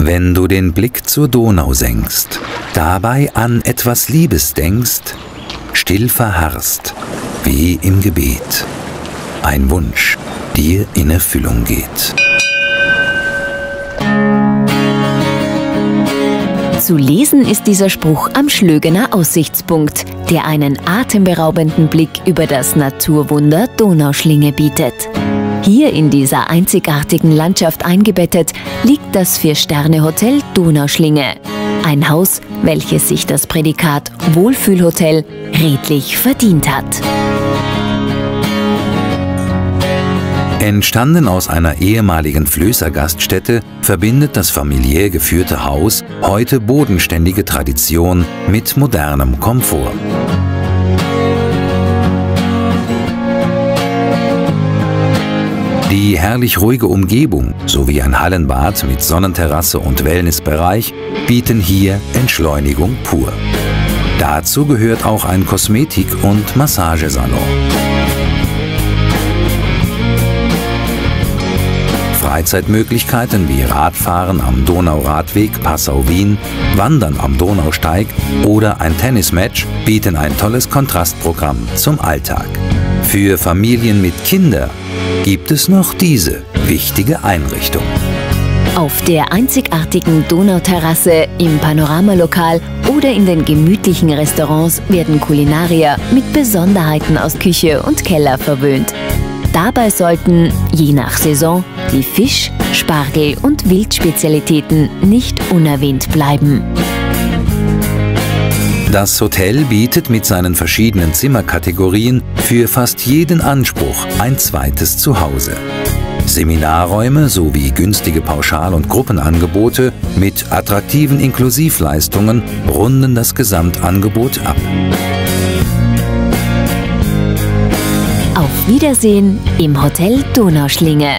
Wenn du den Blick zur Donau senkst, dabei an etwas Liebes denkst, still verharrst, wie im Gebet. Ein Wunsch dir in Erfüllung geht. Zu lesen ist dieser Spruch am Schlögener Aussichtspunkt, der einen atemberaubenden Blick über das Naturwunder Donauschlinge bietet. Hier in dieser einzigartigen Landschaft eingebettet liegt das Vier-Sterne-Hotel Donauschlinge. Ein Haus, welches sich das Prädikat Wohlfühlhotel redlich verdient hat. Entstanden aus einer ehemaligen Flößergaststätte verbindet das familiär geführte Haus heute bodenständige Tradition mit modernem Komfort. Die herrlich ruhige Umgebung sowie ein Hallenbad mit Sonnenterrasse und Wellnessbereich bieten hier Entschleunigung pur. Dazu gehört auch ein Kosmetik- und Massagesalon. Freizeitmöglichkeiten wie Radfahren am Donauradweg Passau-Wien, Wandern am Donausteig oder ein Tennismatch bieten ein tolles Kontrastprogramm zum Alltag. Für Familien mit Kindern gibt es noch diese wichtige Einrichtung. Auf der einzigartigen Donauterrasse, im Panoramalokal oder in den gemütlichen Restaurants werden Kulinarier mit Besonderheiten aus Küche und Keller verwöhnt. Dabei sollten, je nach Saison, die Fisch-, Spargel- und Wildspezialitäten nicht unerwähnt bleiben. Das Hotel bietet mit seinen verschiedenen Zimmerkategorien für fast jeden Anspruch ein zweites Zuhause. Seminarräume sowie günstige Pauschal- und Gruppenangebote mit attraktiven Inklusivleistungen runden das Gesamtangebot ab. Auf Wiedersehen im Hotel Donauschlinge.